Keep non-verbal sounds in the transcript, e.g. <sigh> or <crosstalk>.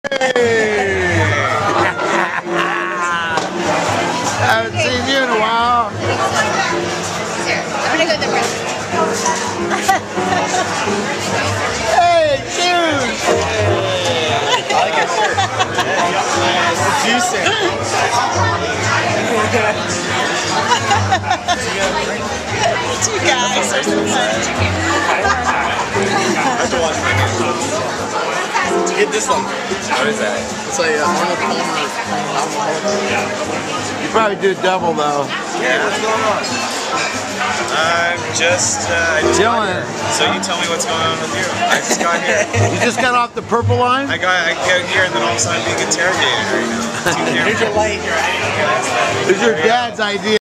<laughs> Haven't seen you in a while. I'm gonna go to the. Hey, cheers! I like your shirt. Juicing. You guys are so funny. Get this one. What is that? It's like uh, Arnold Palmer. You probably do double though. Yeah, what's going on? I'm just, uh, I just Dylan. So you tell me what's going on with you. I just got here. You just got off the purple line? I got, I get here and then all of a sudden I'm being interrogated right now. <laughs> Here's your light. It's your dad's idea.